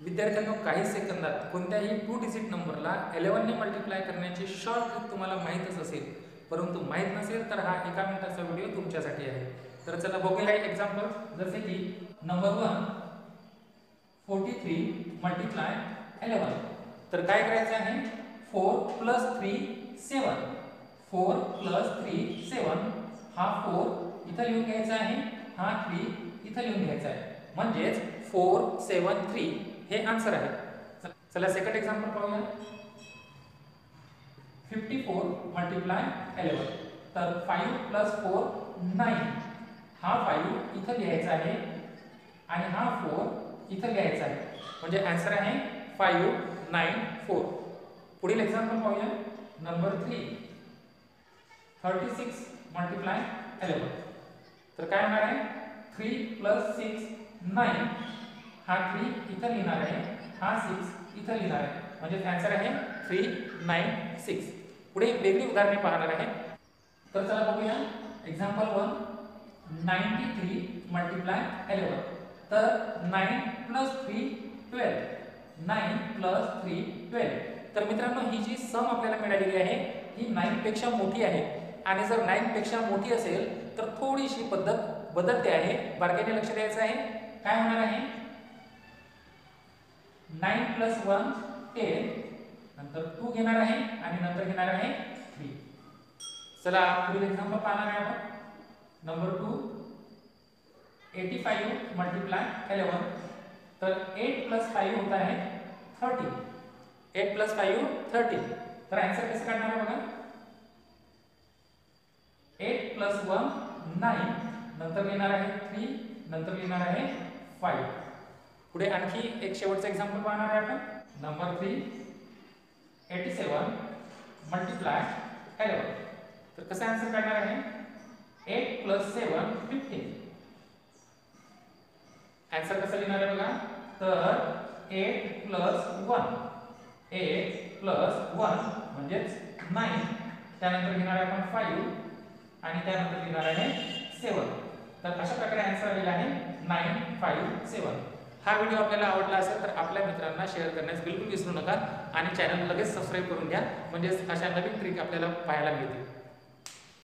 विद्यार्थ्यांनो काही सेकंदात कोणत्याही टू डिजिट नंबरला एलेव्हनने मल्टिप्लाय करण्याची शॉर्ट तुम्हाला माहीतच असेल. परंतु माहीत नसेल तर हा एका मिनिटाचा व्हिडिओ तुमच्यासाठी आहे. तर चला बघूया एक एक्झाम्पल जसे की number one forty three multiply eleven तर काय करायचं आहे? Four plus three seven four plus three seven हा फोर इथं लिहून घ्यायचा आहे. हा थ्री इथं लिहून घ्यायचा आहे. म्हणजेच फोर सेवन थ्री हे आन्सर आहे. चला सेकंड एक्झाम्पल पाहूया. फिफ्टी फोर मल्टिप्लाय एलेवन तर फाईव्ह प्लस फोर नाईन हा फाईव्ह इथं लिहायचा आहे आणि हा फोर इथं लिहायचा आहे. म्हणजे आन्सर आहे फाईव्ह नाईन फोर पुढील एक्झाम्पल पाहूया. Number three thirty six multiply eleven तर काय होणार आहे? थ्री प्लस सिक्स नाईन हा थ्री इथं लिहिणार आहे. हा सिक्स इथं लिहिणार आहे. म्हणजे ॲन्सर आहे थ्री नाईन सिक्स पुढे वेगळी उदाहरणे पाहणार आहे. तर चला बघूया. Example one ninety three multiply eleven तर nine plus three twelve nine plus three twelve तर मित्रांनो ही जी सम आपल्याला मिळालेली आहे ही नाईनपेक्षा मोठी आहे. आणि जर नाईनपेक्षा मोठी असेल तर थोडीशी पद्धत बदलते आहे. बारकाईने लक्ष द्यायचं आहे. काय होणार आहे? प्लस वन टेन नंतर टू घेणार आहे आणि नंतर घेणार आहे थ्री चला, पुढील एक्झाम्पल पाहणार आहे आपण. Number two eighty five multiply eleven तर एट प्लस फाईव्ह होत आहे thirty eight plus five thirty तर आन्सर कसं काढणार आहे बघा? एट प्लस वन नाईन नंतर लिहिणार आहे थ्री नंतर लिहिणार आहे फाईव्ह पुढे आणखी एक शेवटचं एक्झाम्पल पाहणार आहे आपण. Number three eighty seven multiply eleven तर कसं आन्सर काढणार आहे? Eight plus seven fifteen answer कसं लिहिणार आहे बघा? तर eight plus one eight plus one म्हणजेच नाईन त्यानंतर घेणार आहे आपण फाईव्ह आणि त्यानंतर लिहिणार आहे सेवन तर अशा प्रकारे आन्सर आलेला आहे. नाईन फाईव्ह सेवन हा व्हिडिओ आपल्याला आवडला असेल तर आपल्या मित्रांना शेअर करण्यास बिलकुल विसरू नका आणि चॅनल लगेच सबस्क्राईब करून घ्या. म्हणजेच अशा नवीन ट्रिक आपल्याला पाहायला मिळतील.